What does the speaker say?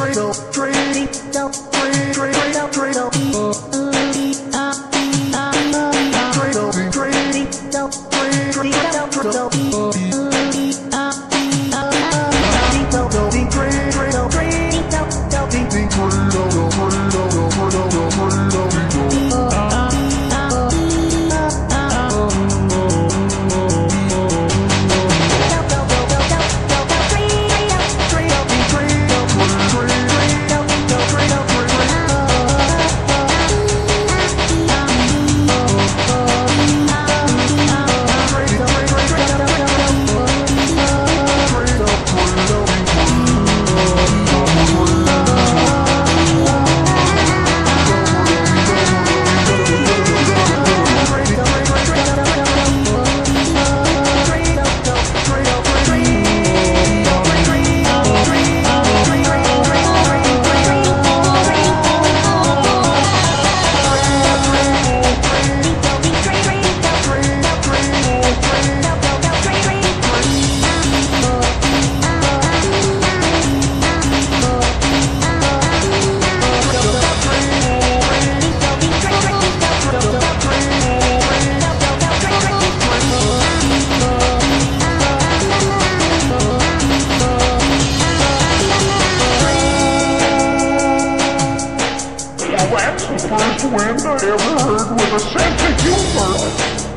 Dreidel, Dreidel, Dreidel, Dreidel, Dreidel, Dreidel, that's the first wind I ever heard with a sense of humor.